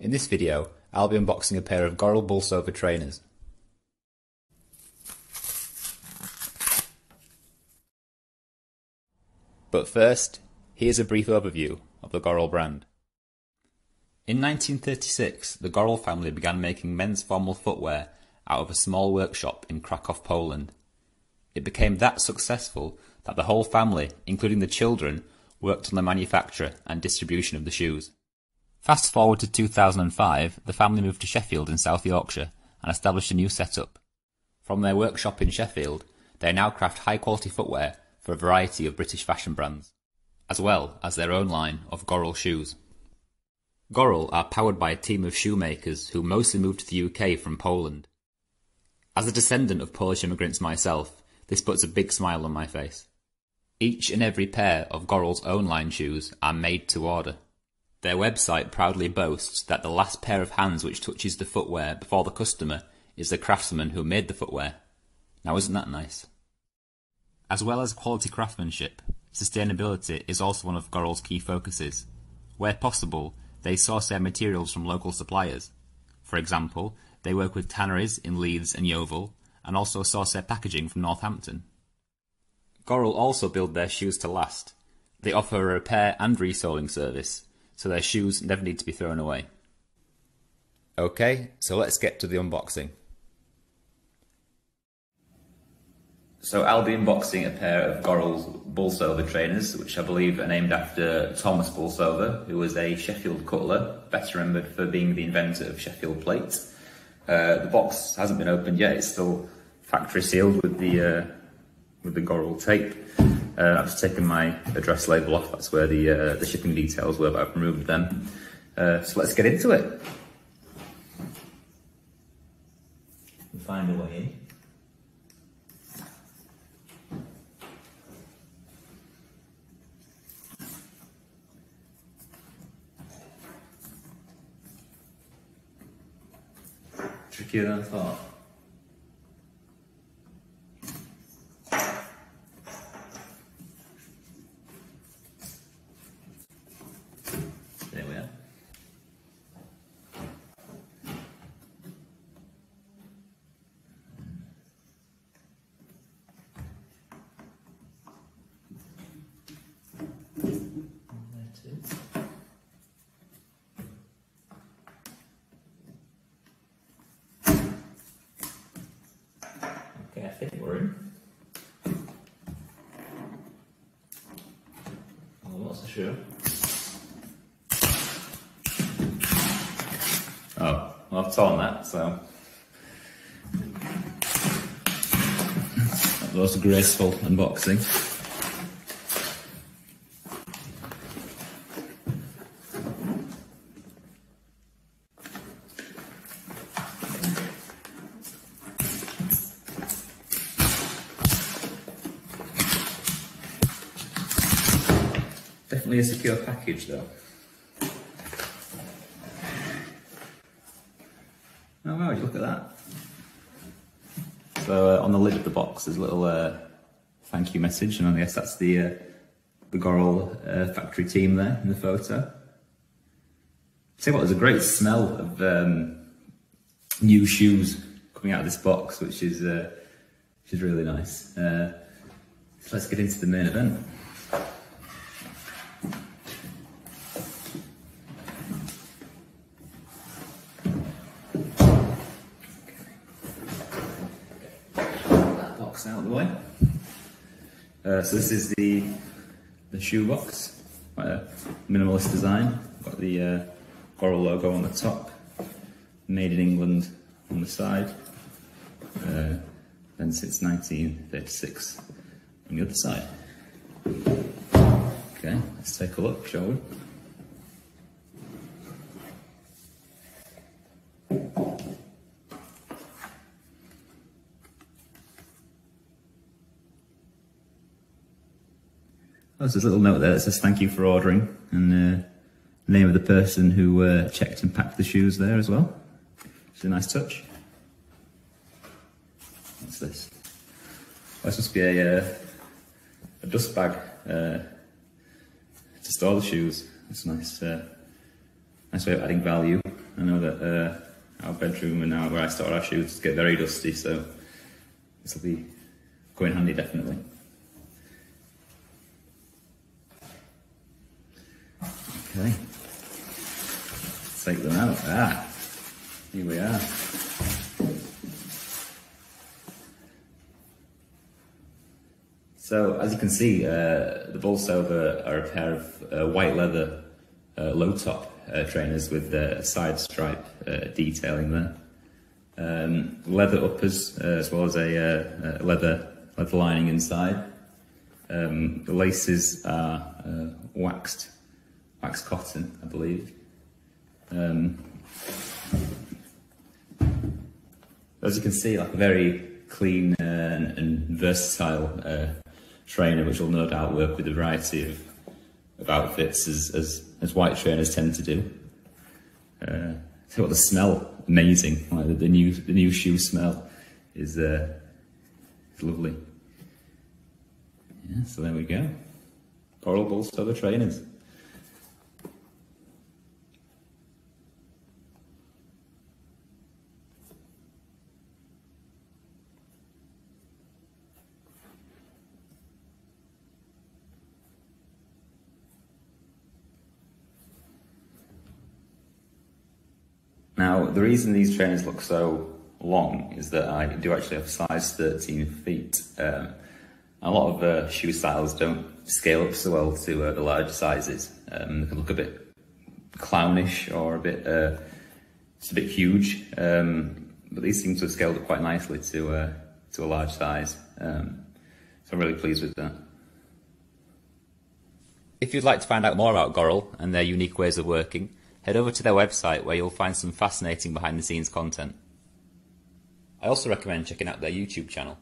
In this video, I'll be unboxing a pair of Goral Boulsover trainers. But first, here's a brief overview of the Goral brand. In 1936, the Goral family began making men's formal footwear out of a small workshop in Krakow, Poland. It became that successful that the whole family, including the children, worked on the manufacture and distribution of the shoes. Fast forward to 2005, the family moved to Sheffield in South Yorkshire and established a new setup. From their workshop in Sheffield, they now craft high quality footwear for a variety of British fashion brands, as well as their own line of Goral shoes. Goral are powered by a team of shoemakers who mostly moved to the UK from Poland. As a descendant of Polish immigrants myself, this puts a big smile on my face. Each and every pair of Goral's own line shoes are made to order. Their website proudly boasts that the last pair of hands which touches the footwear before the customer is the craftsman who made the footwear. Now isn't that nice? As well as quality craftsmanship, sustainability is also one of Goral's key focuses. Where possible, they source their materials from local suppliers. For example, they work with tanneries in Leeds and Yeovil, and also source their packaging from Northampton. Goral also build their shoes to last. They offer a repair and resoling service, so their shoes never need to be thrown away. Okay, so let's get to the unboxing. So I'll be unboxing a pair of Goral's Boulsover trainers, which I believe are named after Thomas Boulsover, who was a Sheffield cutler, better remembered for being the inventor of Sheffield plate. Uh, the box hasn't been opened yet; it's still factory sealed with the uh, with the Goral tape. Uh, I've just taken my address label off, that's where the, uh, the shipping details were, but I've removed them. Uh, so let's get into it. Find a way in. Trickier than I thought. Think we're in. Oh, I'm not so sure. Oh, well, I've torn that, so. That was graceful unboxing. Definitely a secure package though. Oh wow, look at that. So uh, on the lid of the box there's a little uh, thank you message and I guess that's the, uh, the Goral uh, factory team there in the photo. See what, there's a great smell of um, new shoes coming out of this box which is, uh, which is really nice. Uh, so let's get into the main event. Out of the way. Uh, so this is the the shoe box, quite a minimalist design. Got the uh, Goral logo on the top, made in England on the side. Uh, and since 1936 on the other side. Okay, let's take a look, shall we? There's a little note there that says thank you for ordering and uh, name of the person who uh, checked and packed the shoes there as well. It's a nice touch. What's this? Oh, this must be a, uh, a dust bag uh, to store the shoes. It's nice, uh, nice way of adding value. I know that uh, our bedroom and now where I store our shoes get very dusty, so this will be going handy definitely. Okay, take them out. Ah, here we are. So as you can see, uh, the Boulsover are a pair of uh, white leather uh, low top uh, trainers with a side stripe uh, detailing there. Um, leather uppers uh, as well as a leather leather lining inside. Um, the laces are waxed waxed cotton, I believe. Um, as you can see, like a very clean and, and versatile trainer, which will no doubt work with a variety of, of outfits as, as, as white trainers tend to do. Uh, what the smell, amazing. Like the, the, new the new shoe smell is, uh, lovely. Yeah, so there we go. Goral Boulsover trainers. Now, the reason these trainers look so long is that I do actually have size 13 feet. Um, a lot of uh, shoe styles don't scale up so well to uh, the larger sizes. Um, they can look a bit clownish or a bit, uh, a bit huge. Um, but these seem to have scaled up quite nicely to, uh, to a large size. Um, so I'm really pleased with that. If you'd like to find out more about Goral and their unique ways of working, head over to their website where you'll find some fascinating behind the scenes content. I also recommend checking out their YouTube channel.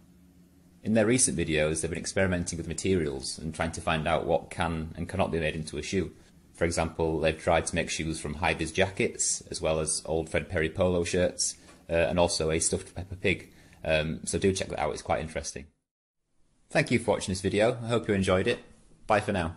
In their recent videos, they've been experimenting with materials and trying to find out what can and cannot be made into a shoe. For example, they've tried to make shoes from high-vis jackets, as well as old Fred Perry polo shirts, uh, and also a stuffed Peppa Pig. Um, so do check that out, it's quite interesting. Thank you for watching this video, I hope you enjoyed it. Bye for now.